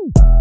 Woo!